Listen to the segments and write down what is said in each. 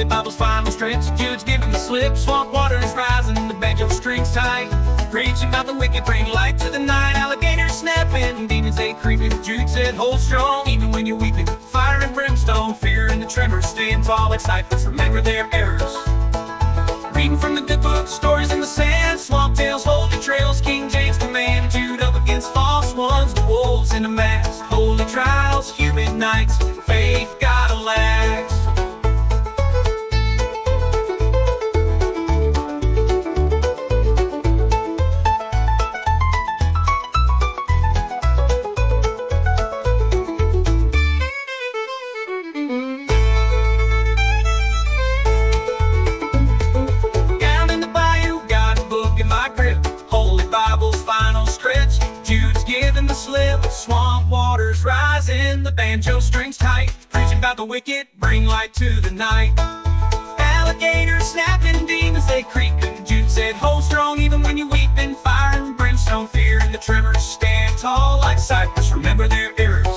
Holy Bible's final stretch. Jude's giving the slip. Swamp water is rising. The banjo strings tight. Preaching about the wicked bring light to the night. Alligators snapping. Demons they creeping. Jude said, hold strong. Even when you're weeping. Fire and brimstone. Fear and the tremors. Staying tall like cypress. Remember their errors. Reading from the good book. Stories in the sand. Swamp tales. Holy trails. King James command. Jude up against false ones. The slip. Swamp waters rising, the banjo strings tight. Preaching about the wicked, bring light to the night. Alligators snapping, demons they creeping. Jude said, hold strong even when you weeping. Fire and brimstone, fear and the tremors. Stand tall like cypress, remember their errors.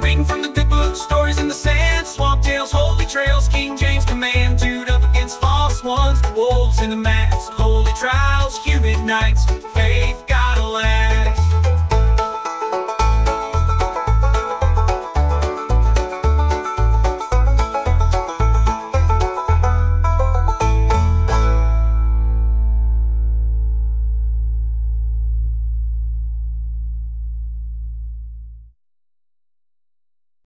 Reading from the good book, stories in the sand, swamp tales, holy trails, King James command, Jude up against false ones, wolves in the mask, holy trials, human nights,